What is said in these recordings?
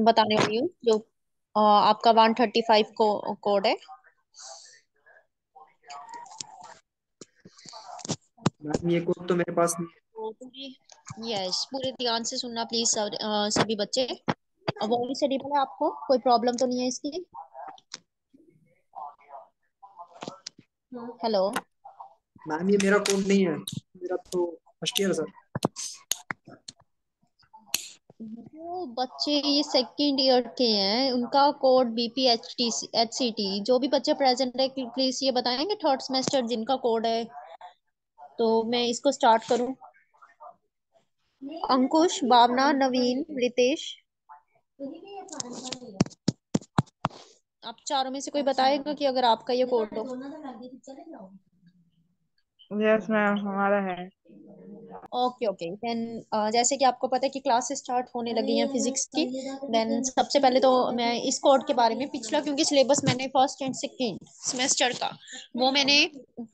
बताने वाली हूँ जो आपका वन थर्टी फाइव को कोड है। ये कोड तो मेरे पास नहीं यस पूरे ध्यान से सुनना प्लीज़ सभी बच्चे। वॉइस एडिबल है आपको कोई प्रॉब्लम तो नहीं है इसकी? हेलो मैम ये मेरा कोड नहीं है। मेरा तो फ़र्स्ट ईयर सर जो बच्चे ये सेकंड ईयर के हैं, उनका code BP H T H C T जो भी बच्चे प्रेजेंट है प्लीज़ ये बताएँगे थर्ड सेमेस्टर जिनका कोड है। तो मैं इसको स्टार्ट करूँ। अंकुश, भावना, नवीन, रितेश। आप चारों में से कोई बताएगा कि अगर आपका ये कोड हो? यस मैम हमारा है। ओके ओके देन जैसे कि आपको पता है कि क्लास स्टार्ट होने लगी है फिजिक्स की देन सबसे पहले तो मैं इस कोड के बारे में पिछला क्योंकि सिलेबस मैंने फ़र्स्ट एंड सेकेंड सेमेस्टर का। वो मैंने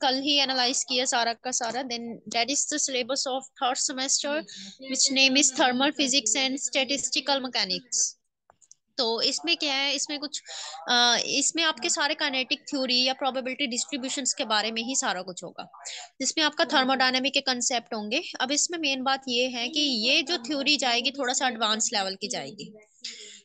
कल ही एनालाइज किया सारा का सारा। Then that is the syllabus of third semester which name is thermal physics and statistical mechanics तो इसमें क्या है इसमें कुछ आ, इसमें आपके सारे काइनेटिक थ्योरी या प्रोबेबिलिटी डिस्ट्रीब्यूशन के बारे में ही सारा कुछ होगा। जिसमें आपका थर्मोडाइनमिक के कंसेप्ट होंगे। अब इसमें मेन बात ये है कि ये जो थ्योरी जाएगी थोड़ा सा एडवांस लेवल की जाएगी।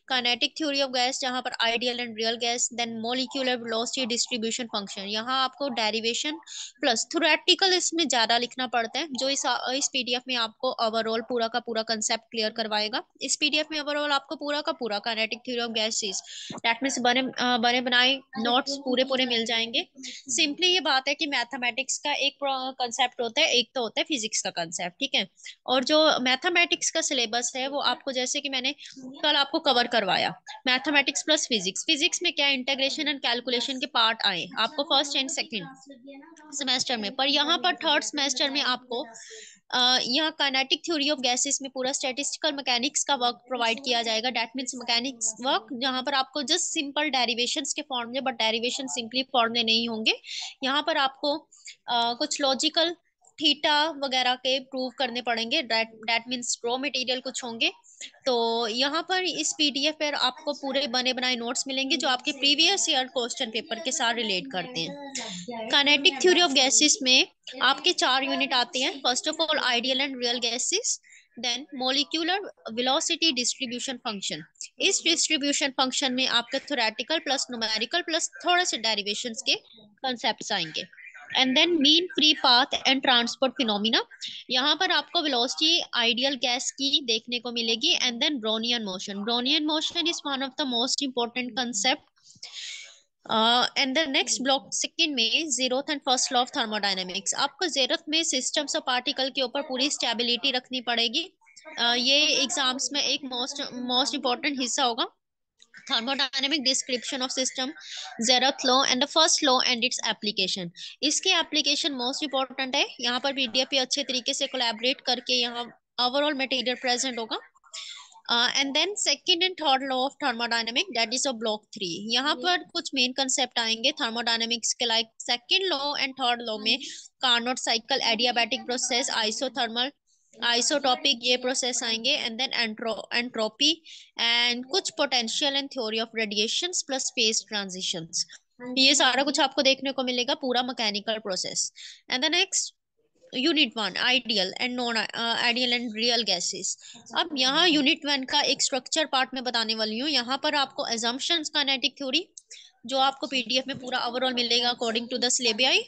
काइनेटिक थ्योरी ऑफ़ गैस जहाँ पर ideal and real gas then molecular velocity distribution function यहाँ आपको डेरिवेशन प्लस थोरेटिकल इसमें ज़्यादा लिखना पड़ता है, जो इस इस पीडीएफ में आपको ओवरऑल पूरा का पूरा कंसेप्ट क्लियर करवाएगा। इस पीडीएफ में ओवरऑल आपको पूरा का पूरा kinetic theory of gases that means बने बने बनाए नोट्स पूरे पूरे मिल जाएँगे। सिंपली ये बात है कि मैथमेटिक्स का एक कंसेप्ट होता है, एक तो होता है फिजिक्स का कंसेप्ट ठीक है? और जो मैथमेटिक्स का सिलेबस है, वो आपको जैसे कि मैंने कल आपको कवर करवाया। मैथमेटिक्स प्लस फिजिक्स फिजिक्स में क्या इंटीग्रेशन एंड कैलकुलेशन के पार्ट आए? आपको फ़र्स्ट एंड सेकंड सेमेस्टर में। पर यहाँ पर थर्ड सेमेस्टर में आपको यहाँ काइनेटिक थ्योरी ऑफ़ गैसेस में पूरा स्टैटिस्टिकल मैकेनिक्स का वर्क प्रोवाइड किया जाएगा। डेट मीन्स मैकेनिक्स वर्क जहाँ पर आपको जस्ट सिंपल डेरिवेशंस के फॉर्म में बट डेरिवेशन सिंपली फॉर्म में नहीं होंगे। यहाँ पर आपको uh, कुछ लॉजिकल थीटा वगैरह के प्रूव करने पड़ेंगे। डेट मीन्स रॉ मटेरियल कुछ होंगे। तो यहाँ पर इस पीडीएफ पर आपको पूरे बने बनाए नोट्स मिलेंगे जो आपके प्रीवियस ईयर क्वेश्चन पेपर के साथ रिलेट करते हैं। काइनेटिक थ्योरी ऑफ़ गैसेस में आपके चार यूनिट आते हैं। First of all ideal and real gases then molecular velocity distribution function इस डिस्ट्रीब्यूशन फ़ंक्शन में आपके थोरेटिकल प्लस न्यूमेरिकल प्लस थोड़े से डेरिवेशंस के कंसेप्ट आएँगे। And then mean free path and transport phenomena यहाँ पर आपको वेलोसिटी आइडियल गैस की देखने को मिलेगी and then Brownian motion Brownian motion is one of the most important concept and the next block second में zeroth and first law of thermodynamics आपको zeroth में सिस्टम्स और पार्टिकल के ऊपर पूरी स्टेबिलिटी रखनी पड़ेगी. Uh, ये एग्ज़ाम्स में एक मोस्ट मोस्ट इंपॉर्टेंट हिस्सा होगा. Thermodynamic description of system zeroth law and the first law and its application. इसके application most important है। यहाँ पर पीडीएफ पे अच्छे तरीके से कोलैबोरेट करके यहाँ ओवरऑल मटेरियल प्रेजेंट होगा। And then second and third law of thermodynamic that is a block three यहाँ पर कुछ मेन कंसेप्ट आएँगे थर्मोडायनेमिक्स के like second law and third law में Carnot cycle adiabatic process isothermal isotopic ये process आएँगे and then entropy and कुछ potential and theory of radiation plus space transitions ये सारा कुछ आपको देखने को मिलेगा पूरा mechanical process and the next unit one ideal and non ideal and real gases अब यहाँ यूनिट वन का एक स्ट्रक्चर पार्ट में बताने वाली हूँ। यहाँ पर आपको एजम्पन्स काइनेटिक थ्योरी जो आपको पीडीएफ में पूरा ओवरऑल मिलेगा according to the syllabi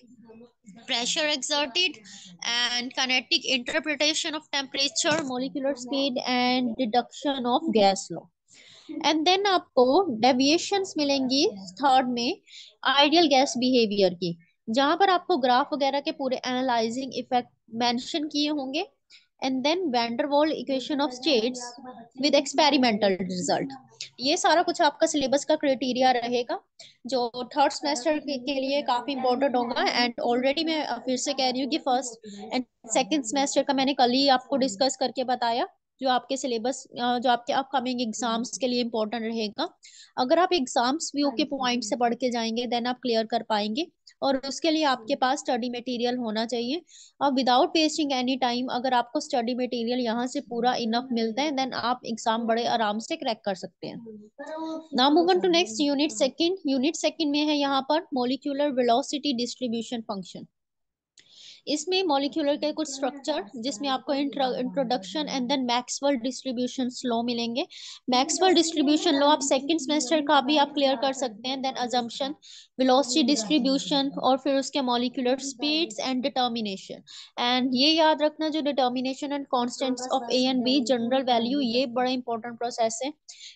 pressure exerted and kinetic interpretation of temperature, molecular speed, and deduction of gas law. And then आपको डेविएशंस मिलेंगी थर्ड में आइडियल गैस बिहेवियर की, जहाँ पर आपको ग्राफ वगैरह के पूरे एनालाइजिंग इफ़ेक्ट मेंशन किए होंगे and then van der Waal equation of states with experimental result ये सारा कुछ आपका सिलेबस का क्राइटेरिया रहेगा जो थर्ड सेमेस्टर के, लिए काफ़ी इंपॉर्टेंट होगा। एंड ऑलरेडी मैं फिर से कह रही हूँ कि फ़र्स्ट एंड सेकंड सेमेस्टर का मैंने कल ही आपको डिस्कस करके बताया जो आपके सिलेबस जो आपके अपकमिंग एग्ज़ाम्स के लिए इम्पोर्टेंट रहेगा। अगर आप एग्ज़ाम्स व्यू के पॉइंट से पढ़ के जाएँगे देन आप क्लियर कर पाएँगे। और उसके लिए आपके पास स्टडी मटेरियल होना चाहिए। और विदाउट वेस्टिंग एनी टाइम अगर आपको स्टडी मटेरियल यहाँ से पूरा इनफ मिलता है देन आप एग्ज़ाम बड़े आराम से क्रैक कर सकते हैं। Now move on to next unit second unit second में है यहाँ पर मोलिकुलर वेलोसिटी डिस्ट्रीब्यूशन फ़ंक्शन इसमें मॉलिक्यूलर के कुछ स्ट्रक्चर जिसमें आपको introduction and then Maxwell distribution law मिलेंगे। मैक्सवेल डिस्ट्रीब्यूशन लॉ आप सेकंड सेमेस्टर का भी आप क्लियर कर सकते हैं देन अजम्पशन वेलोसिटी डिस्ट्रीब्यूशन और फिर उसके molecular speeds and determination and ये याद रखना जो determination and constants of A and B general value ये बड़ा इंपॉर्टेंट प्रोसेस है।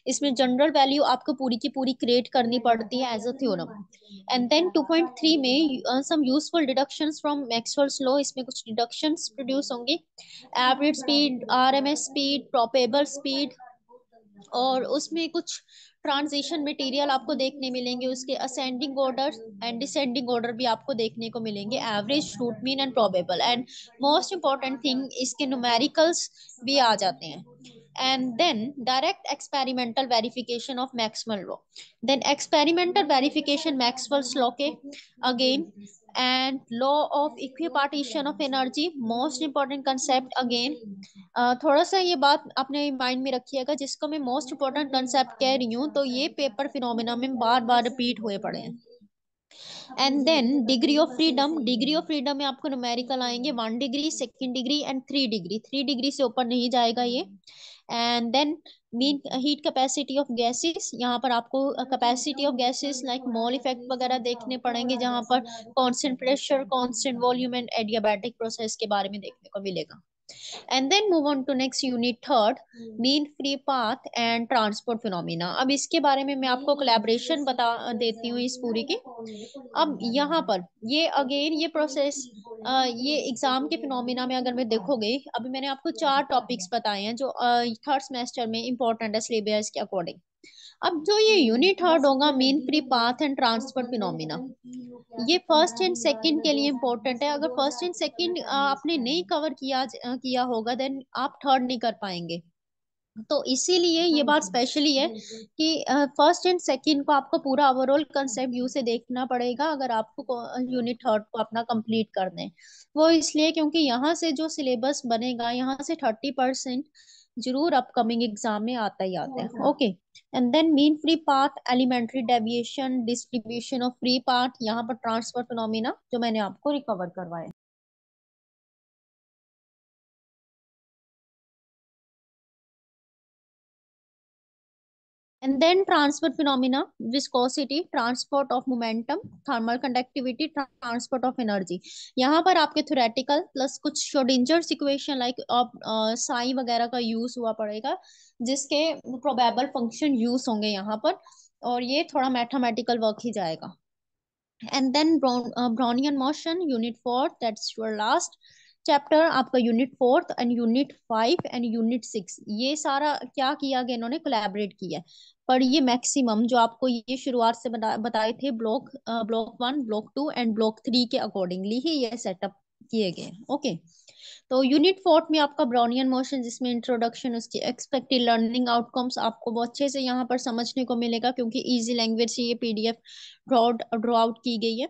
इसमें जनरल वैल्यू आपको पूरी की पूरी क्रिएट करनी पड़ती है as a theorem and then 2.3 में some useful deductions from Maxwell's law, इसमें कुछ डिडक्शंस प्रोड्यूस होंगे। Average speed RMS speed probable speed और उसमें कुछ ट्रांजिशन मटेरियल आपको देखने मिलेंगे। उसके ascending order and descending order भी आपको देखने को मिलेंगे। Average root mean and probable and most important thing इसके न्यूमेरिकल्स भी आ जाते हैं। And then, direct experimental verification of Maxwell law. Then, experimental verification Maxwell's law के again and law of equipartition of energy most important concept again. uh, थोड़ा सा ये बात अपने माइंड में रखिएगा जिसको मैं मोस्ट इंपॉर्टेंट कंसेप्ट कह रही हूँ तो ये पेपर फिनोमिना में बार बार रिपीट हुए पड़े हैं। And then degree of freedom degree of freedom में आपको न्यूमेरिकल आएँगे one degree second degree and three degree three degree से ऊपर नहीं जाएगा ये। And then mean heat capacity of gases यहाँ पर आपको capacity of gases like mole effect वगैरह देखने पड़ेंगे, जहाँ पर constant pressure constant volume and adiabatic process के बारे में देखने को मिलेगा। And then move on to next unit third mean free path and transport phenomena. अब इसके बारे में मैं आपको collaboration बता देती हूँ इस पूरी के। अब यहाँ पर ये अगेन ये प्रोसेस ये एग्ज़ाम के फिनोमिना में अगर मैं देखोगे अभी मैंने आपको चार टॉपिक्स बताए हैं जो थर्ड सेमेस्टर में इंपॉर्टेंट है सिलेबस के अकॉर्डिंग अब जो ये यूनिट थर्ड होगा mean free path and transfer phenomena ये फ़र्स्ट एंड सेकंड के लिए इम्पोर्टेंट है। अगर फ़र्स्ट एंड सेकंड आपने नहीं कवर किया किया होगा देन आप थर्ड नहीं कर पाएँगे। तो इसीलिए ये बात स्पेशली है कि फ़र्स्ट एंड सेकंड को आपको पूरा ओवरऑल कंसेप्ट व्यू से देखना पड़ेगा अगर आपको यूनिट थर्ड को अपना कंप्लीट कर दें। वो इसलिए क्योंकि यहाँ से जो सिलेबस बनेगा यहाँ से थर्टी परसेंट ज़रूर अपकमिंग एग्ज़ाम में आता ही आता है। Okay and then mean free path elementary deviation distribution of free part यहाँ पर ट्रांसफ़र फिनोमिना जो मैंने आपको रिकवर करवाया and then transfer phenomena viscosity transport of momentum thermal conductivity transport of energy यहाँ पर आपके theoretical plus कुछ Schrodinger equation like साई वगैरह का यूज़ हुआ पड़ेगा जिसके प्रोबेबल फ़ंक्शन यूज़ होंगे यहाँ पर और ये थोड़ा मैथमेटिकल वर्क ही जाएगा Brown, uh, Brownian motion unit 4 that's your last chapter आपका unit fourth and unit five and unit six ये सारा क्या किया गया? इन्होंने कोलैबोरेट किया है। पर ये मैक्सिमम जो आपको ये शुरुआत से बता, बताए थे block block one block two and block three के अकॉर्डिंगली ही ये सेटअप किए गए ओके तो यूनिट फोर्थ में आपका ब्राउनियन मोशन जिसमें इंट्रोडक्शन उसकी एक्सपेक्टेड लर्निंग आउटकम्स आपको बहुत अच्छे से यहाँ पर समझने को मिलेगा क्योंकि इजी लैंग्वेज से ये पीडीएफ ड्रॉ ड्रॉ आउट की गई है।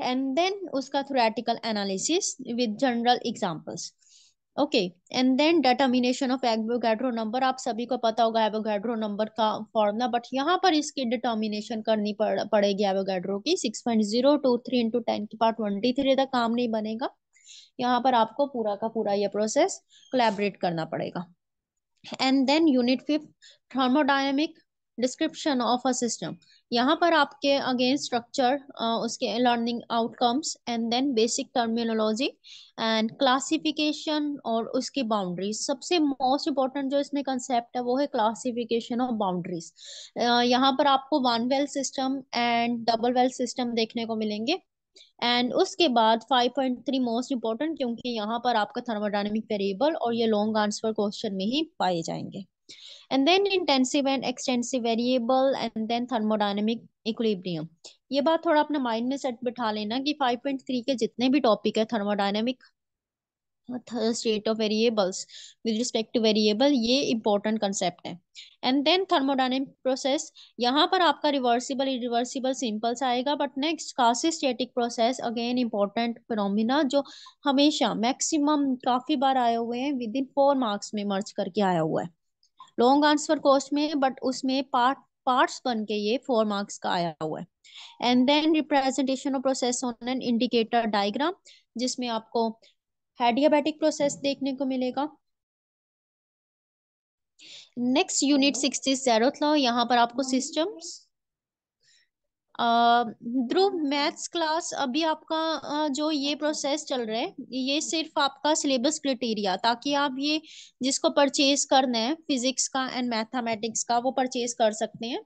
And then उसका theoretical analysis with general examples. Okay and then determination of Avogadro number आप सभी को पता होगा एवोगाड्रो नंबर का फॉर्मूला बट यहाँ पर इसकी डिटर्मिनेशन करनी पड़, पड़ेगी एवोगाड्रो की. Six point zero two three into ten की पार्ट ट्वेंटी थ्री तक काम नहीं बनेगा. यहाँ पर आपको पूरा का पूरा ये प्रोसेस कोलैबोरेट करना पड़ेगा. And then unit fifth thermodynamic description of a system यहाँ पर आपके अगेन स्ट्रक्चर उसके learning outcomes and then basic terminology and classification और उसकी बाउंड्रीज सबसे मोस्ट इम्पोर्टेंट जो इसमें कंसेप्ट है, वो है क्लासिफिकेशन ऑफ़ बाउंड्रीज यहाँ पर आपको one well system and double well system देखने को मिलेंगे. एंड उसके बाद 5.3 मोस्ट इम्पोर्टेंट क्योंकि यहाँ पर आपका थर्मोडायनेमिक वेरिएबल और ये लॉन्ग आंसर क्वेश्चन में ही पाए जाएँगे. And then intensive and extensive variable and then thermodynamic equilibrium. ये बात थोड़ा अपने माइंड में सेट बिठा लेना कि 5.3 के जितने भी टॉपिक है thermodynamic state of variables with respect to variable ये इंपॉर्टेंट कंसेप्ट है. एंड देन थर्मोडाइनमिक प्रोसेस यहाँ पर आपका रिवर्सिबल इरिवर्सिबल सिंपल्स आएगा but next quasi static process again important phenomena जो हमेशा मैक्सिमम काफ़ी बार आए हुए हैं विद इन फोर मार्क्स में मर्ज करके आया हुआ है। लॉन्ग आंसर कॉस्ट में बट उसमें पार्ट पार्ट्स बन के ये फोर मार्क्स का आया हुआ है। And then representation of process on an indicator diagram जिसमें आपको हेडियाबैटिक प्रोसेस देखने को मिलेगा। Next unit sixty zeroth law यहाँ पर आपको सिस्टम्स ध्रुव, मैथ्स क्लास अभी आपका जो ये प्रोसेस चल रहा है, ये सिर्फ़ आपका सिलेबस क्राइटेरिया, ताकि आप ये जिसको परचेज करना है, फिजिक्स का एंड मैथमेटिक्स का, वो परचेज कर सकते हैं।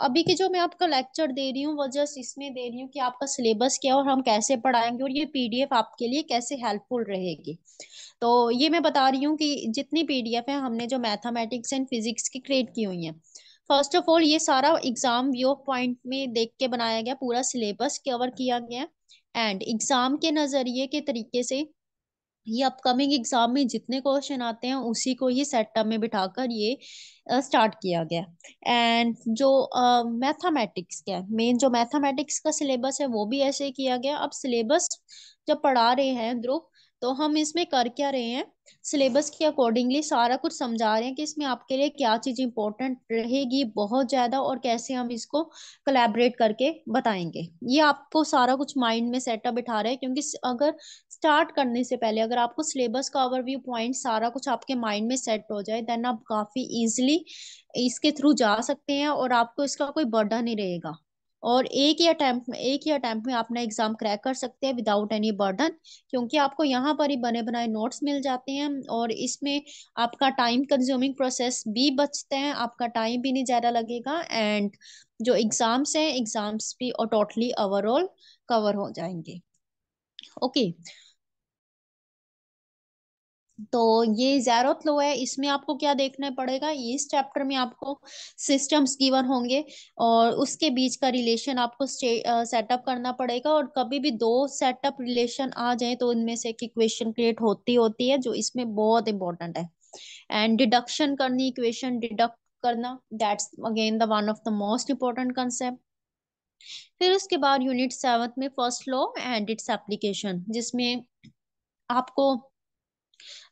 अभी के जो मैं आपका लेक्चर दे रही हूँ, वो जस्ट इसमें दे रही हूँ कि आपका सिलेबस क्या है और हम कैसे पढ़ाएँगे और ये पीडीएफ आपके लिए कैसे हेल्पफुल रहेगी। तो ये मैं बता रही हूँ कि जितनी पीडीएफ है, हमने जो मैथमेटिक्स एंड फिजिक्स की क्रिएट की हुई है फ़र्स्ट ऑफ़ ऑल ये सारा एग्ज़ाम व्यू पॉइंट में देख के बनाया गया पूरा सिलेबस कवर किया गया एंड एग्ज़ाम के नज़रिए के तरीके से ये अपकमिंग एग्ज़ाम में जितने क्वेश्चन आते हैं उसी को ही सेटअप में बिठाकर ये स्टार्ट किया गया एंड जो मैथमेटिक्स uh, का मेन जो मैथमेटिक्स का सिलेबस है वो भी ऐसे किया गया। अब सिलेबस जब पढ़ा रहे हैं ध्रुव तो हम इसमें कर क्या रहे हैं? सिलेबस के अकॉर्डिंगली सारा कुछ समझा रहे हैं कि इसमें आपके लिए क्या चीज़ इंपॉर्टेंट रहेगी बहुत ज़्यादा और कैसे हम इसको कलेबरेट करके बताएँगे। ये आपको सारा कुछ माइंड में सेटअप बिठा रहे हैं क्योंकि अगर स्टार्ट करने से पहले, अगर आपको सिलेबस का ओवरव्यू पॉइंट सारा कुछ आपके माइंड में सेट हो जाए देन आप काफ़ी इजिली इसके थ्रू जा सकते हैं और आपको इसका कोई बर्डन नहीं रहेगा। और एक ही अटैम्प्ट में, एक ही अटैम्प्ट में अपना एग्ज़ाम क्रैक कर सकते हैं विदाउट एनी बर्डन क्योंकि आपको यहाँ पर ही बने बनाए नोट्स मिल जाते हैं और इसमें आपका टाइम कंज्यूमिंग प्रोसेस भी बचते हैं, आपका टाइम भी नहीं ज़्यादा लगेगा एंड जो एग्ज़ाम्स हैं एग्ज़ाम्स भी और टोटली ओवरऑल कवर हो जाएँगे ओके okay. तो ये जैरोथ लो है, इसमें आपको क्या देखना पड़ेगा? इस चैप्टर में आपको सिस्टम्स गिवन होंगे और उसके बीच का रिलेशन आपको सेटअप करना पड़ेगा और कभी भी दो सेटअप रिलेशन आ जाए तो इनमें से एक इक्वेशन क्रिएट होती होती है जो इसमें बहुत इंपॉर्टेंट है। एंड डिडक्शन करनी इक्वेशन डिडक्ट करना that's again the one of the most important concept फिर उसके बाद यूनिट सेवंथ में first law and its application जिसमें आपको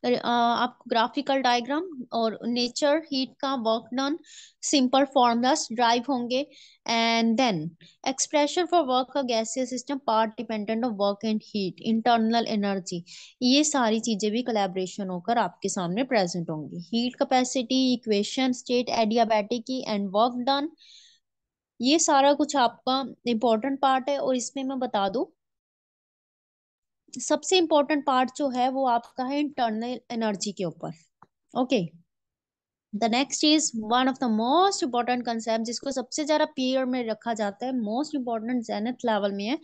आपको ग्राफिकल डायग्राम और नेचर हीट का work done simple formulas derive होंगे and then expression for work का gaseous system part dependent of work and heat internal energy ये सारी चीज़ें भी कोलैबोरेशन होकर आपके सामने प्रेजेंट होंगी। Heat capacity equation state adiabatic and work done ये सारा कुछ आपका इंपॉर्टेंट पार्ट है और इसमें मैं बता दूँ सबसे इंपॉर्टेंट पार्ट जो है वो आपका है इंटरनल एनर्जी के ऊपर। Okay the next is one of the most important concept जिसको सबसे ज़्यादा पीरियड में रखा जाता है मोस्ट इंपॉर्टेंट जेनेथ लेवल में है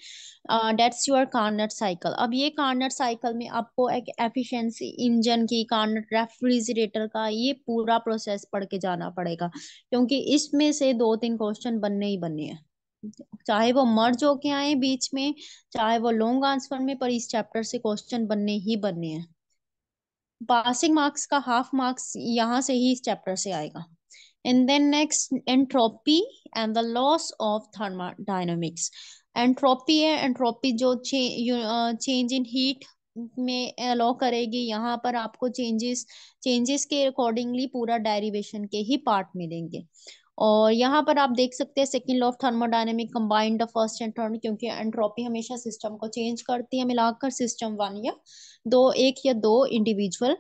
डेट्स योर कार्नट साइकिल अब ये कार्नट साइकिल में आपको एक एफिशिएंसी इंजन की कार्नट रेफ्रिजरेटर का ये पूरा प्रोसेस पढ़ के जाना पड़ेगा, क्योंकि इसमें से दो तीन क्वेश्चन बनने ही बनने हैं। चाहे वो मर्ज होके आए बीच में, चाहे वो लॉन्ग आंसर में, पर इस चैप्टर से क्वेश्चन बनने ही बनने हैं। पासिंग मार्क्स का हाफ़ मार्क्स यहाँ से ही इस चैप्टर से आएगा। And then next entropy and the laws of thermodynamics entropy है एंट्रोपी जो चेंज इन हीट में अलाउ करेगी, यहाँ पर आपको चेंजेस चेंजेस के अकॉर्डिंगली पूरा डेरिवेशन के ही पार्ट मिलेंगे। और यहाँ पर आप देख सकते हैं second law of thermodynamic combined first and third क्योंकि एंट्रोपी हमेशा सिस्टम को चेंज करती है, मिलाकर सिस्टम वन या दो, एक या दो इंडिविजुअल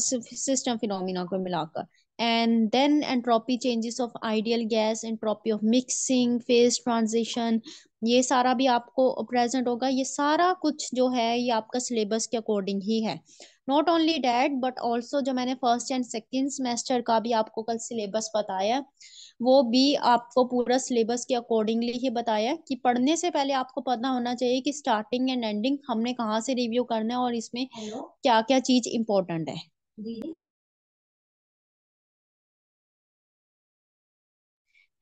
सिस्टम फिनोमिना को मिलाकर। And then entropy changes of ideal gas entropy of mixing phase transition ये सारा भी आपको प्रेजेंट होगा। ये सारा कुछ जो है ये आपका सिलेबस के अकॉर्डिंग ही है। Not only that but also जो मैंने फ़र्स्ट एंड सेकेंड सेमेस्टर का भी आपको कल सिलेबस बताया वो भी आपको पूरा सिलेबस के अकॉर्डिंगली ही बताया कि पढ़ने से पहले आपको पता होना चाहिए कि स्टार्टिंग एंड एंडिंग हमने कहाँ से रिव्यू करना है और इसमें Hello? क्या क्या चीज़ इम्पोर्टेंट है।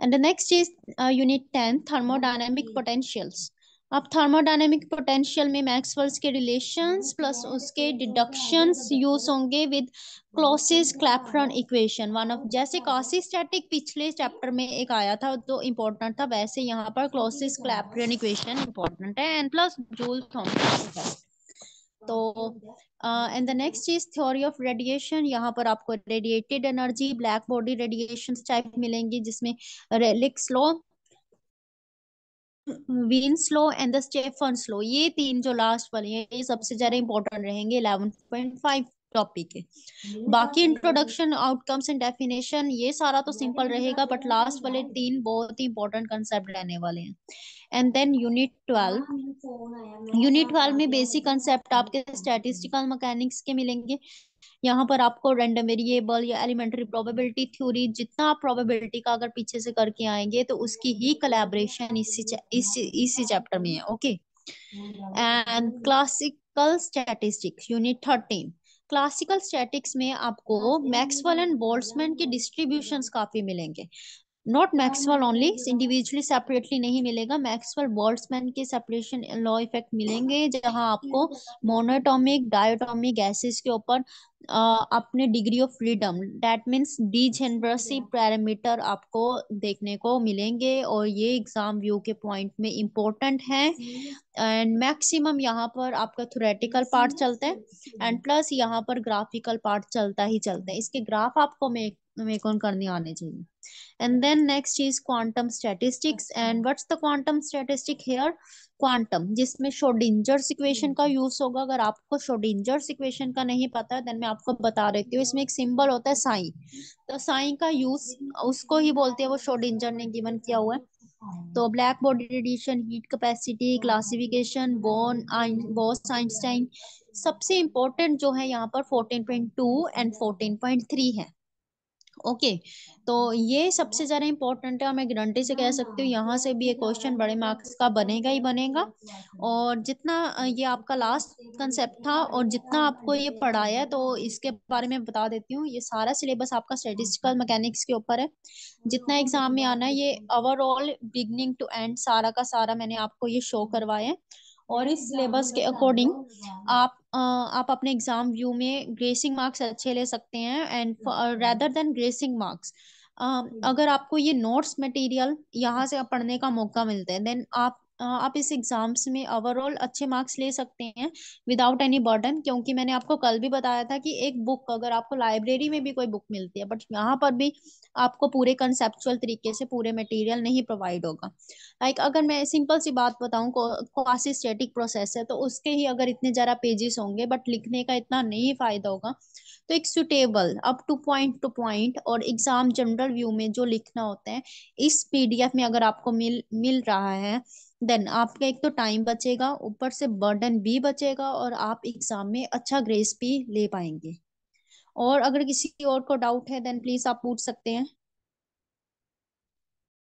And the next is uh, unit 10, thermodynamic potentials. अब थर्मोडायनेमिक पोटेंशियल में मैक्सवेल्स के रिलेशंस प्लस उसके डिडक्शंस यूज़ होंगे with Clausius Clapeyron equation one of जैसे क्लासिस स्टैटिक पिछले चैप्टर में एक आया था तो इम्पोर्टेंट था वैसे यहाँ पर क्लोसिस क्लैपरन इक्वेशन इम्पोर्टेंट है. एंड प्लस जूल थॉमसन तो एंड द नेक्स्ट चीज़ थ्योरी ऑफ़ रेडिएशन यहाँ पर आपको radiated energy black body radiation type मिलेंगी, जिसमें Rayleigh's law Wien's law and the Stefan's law ये तीन जो लास्ट वाले हैं, ये सबसे ज़्यादा इंपॉर्टेंट रहेंगे 11.5 टॉपिक है। बाकी इंट्रोडक्शन आउटकम्स एंड डेफिनेशन ये सारा तो सिंपल रहेगा बट लास्ट वाले तीन बहुत ही इंपॉर्टेंट कंसेप्ट रहने वाले हैं। And then unit twelve unit twelve में बेसिक कंसेप्ट आपके स्टैटिस्टिकल मैकेनिक्स के मिलेंगे। यहाँ पर आपको रैंडम वेरिएबल या एलिमेंट्री प्रोबेबिलिटी थ्योरी जितना आप प्रोबेबिलिटी का अगर पीछे से करके आएँगे तो उसकी ही कलेबरेशन इसी इसी इसी चैप्टर में है okay and classical statistics unit thirteen classical statics में आपको मैक्सवेल एंड बोल्समैन के डिस्ट्रीब्यूशन काफ़ी मिलेंगे। Not Maxwell only individually separately नहीं मिलेगा। मैक्सवेल बोल्ट्समैन के सेपरेशन लॉ इफ़ेक्ट मिलेंगे जहाँ आपको मोनोटॉमिक डायोटॉमिक गैसेस के ऊपर अपने degree of freedom that means degeneracy parameter आपको देखने को मिलेंगे और ये एग्ज़ाम व्यू के पॉइंट में इम्पोर्टेंट है। एंड मैक्सिमम यहाँ पर आपका थोरेटिकल पार्ट चलता है एंड प्लस यहाँ पर ग्राफिकल पार्ट चलता ही चलता है। इसके ग्राफ आपको मेक मेक ऑन करने आने चाहिए। And then next is quantum statistics. And what's the quantum statistic here? Quantum जिसमें शोडिंजर्स इक्वेशन का यूज़ होगा। अगर आपको शोडिंजर्स इक्वेशन का नहीं पता है देन मैं आपको बता रही हूँ इसमें एक सिंबल होता है साइन तो साइन का यूज़ उसको ही बोलते हैं वो शोडिंजर ने गिवन किया हुआ है। तो black body radiation heat capacity classification bone Bose Einstein सबसे इंपॉर्टेंट जो है यहाँ पर 14.2 एंड 14.3 है। ओके तो ये सबसे ज़्यादा इंपॉर्टेंट है, और मैं गारंटी से कह सकती हूँ, यहाँ से भी ये क्वेश्चन बड़े मार्क्स का बनेगा ही बनेगा। और जितना ये आपका लास्ट कंसेप्ट था, और जितना आपको ये पढ़ाया तो इसके बारे में बता देती हूँ। ये सारा सिलेबस आपका स्टेटिस्टिकल मैकेनिक्स के ऊपर है। जितना एग्ज़ाम में आना है, ये ओवरऑल बिगनिंग टू एंड सारा का सारा मैंने आपको ये शो करवाया है। और इस सिलेबस के अकॉर्डिंग आप आप अपने एग्ज़ाम व्यू में ग्रेसिंग मार्क्स अच्छे ले सकते हैं and rather than gracing marks अगर आपको ये नोट्स मटेरियल यहाँ से पढ़ने का मौका मिलता है देन आप आप इस एग्ज़ाम्स में ओवरऑल अच्छे मार्क्स ले सकते हैं विदाउट एनी बर्डन क्योंकि मैंने आपको कल भी बताया था कि एक बुक अगर आपको लाइब्रेरी में भी कोई बुक मिलती है बट यहाँ पर भी आपको पूरे कंसेप्चुअल तरीके से पूरे मटेरियल नहीं प्रोवाइड होगा। लाइक like, अगर मैं सिंपल सी बात बताऊँ क्वासी स्टेटिक प्रोसेस है तो उसके ही अगर इतने ज़्यादा पेजेस होंगे बट लिखने का इतना नहीं फ़ायदा होगा तो एक suitable up to point to point और एग्ज़ाम जनरल व्यू में जो लिखना होता है इस पीडीएफ में अगर आपको मिल मिल रहा है देन आपका एक तो टाइम बचेगा, ऊपर से बर्डन भी बचेगा और आप एग्ज़ाम में अच्छा ग्रेस भी ले पाएँगे। और अगर किसी और को डाउट है देन प्लीज़ आप पूछ सकते हैं।